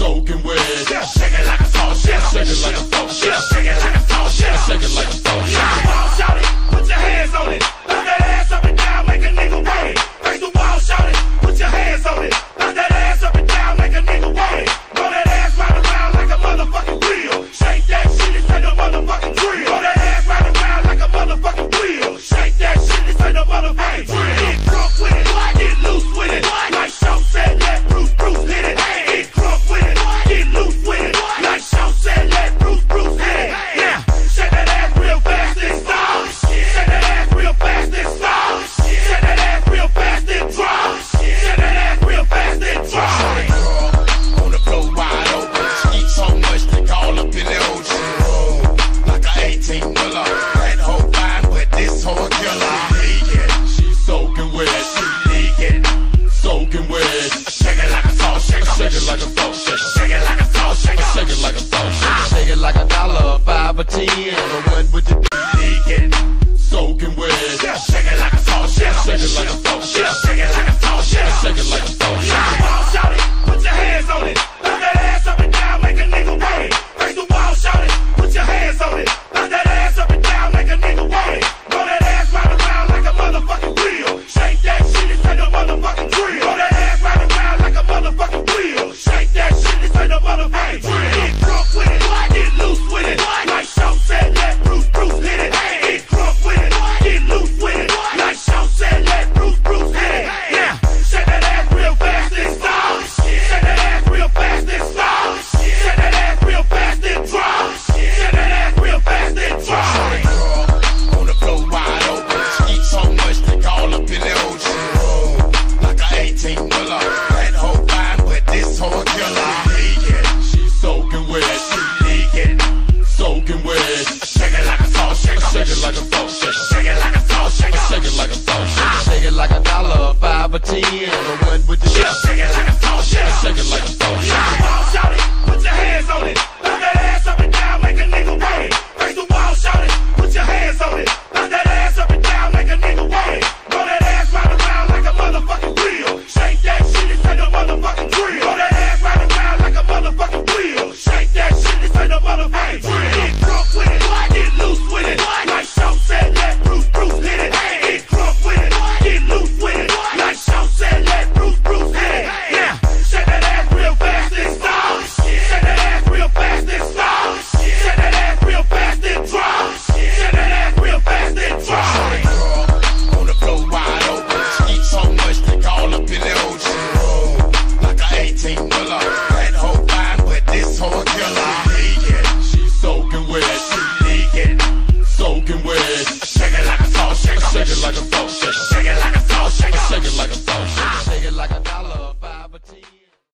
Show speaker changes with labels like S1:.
S1: soaking wet.
S2: Shake it like a salt,
S1: shake it like a salt,
S2: shake it like a salt,
S1: shake it like a salt.